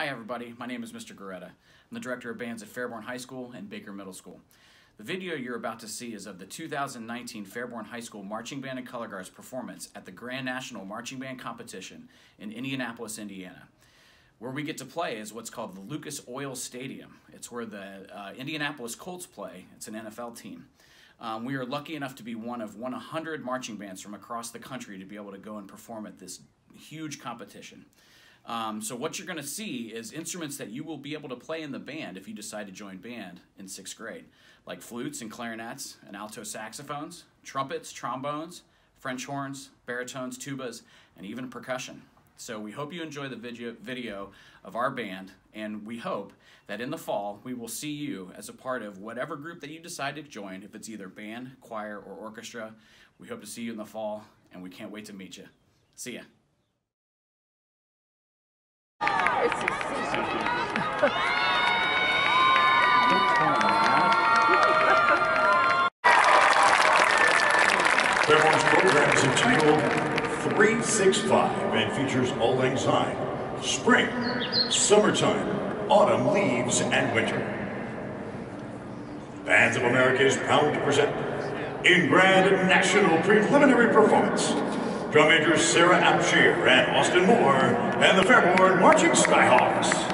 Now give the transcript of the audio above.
Hi everybody, my name is Mr. Gorretta. I'm the director of bands at Fairborn High School and Baker Middle School. The video you're about to see is of the 2019 Fairborn High School Marching Band and Color Guards performance at the Grand National Marching Band Competition in Indianapolis, Indiana. Where we get to play is what's called the Lucas Oil Stadium. It's where the uh, Indianapolis Colts play. It's an NFL team. Um, we are lucky enough to be one of 100 marching bands from across the country to be able to go and perform at this huge competition. Um, so what you're going to see is instruments that you will be able to play in the band if you decide to join band in sixth grade, like flutes and clarinets and alto saxophones, trumpets, trombones, French horns, baritones, tubas, and even percussion. So we hope you enjoy the video, video of our band, and we hope that in the fall we will see you as a part of whatever group that you decide to join, if it's either band, choir, or orchestra. We hope to see you in the fall, and we can't wait to meet you. See ya. Fairborn's program is entitled 365 and features Auld Lang Syne, Spring, Summertime, Autumn Leaves, and Winter. Bands of America is proud to present in grand national preliminary performance drum majors Sarah Apshire and Austin Moore and the Fairborn Marching Skyhawks.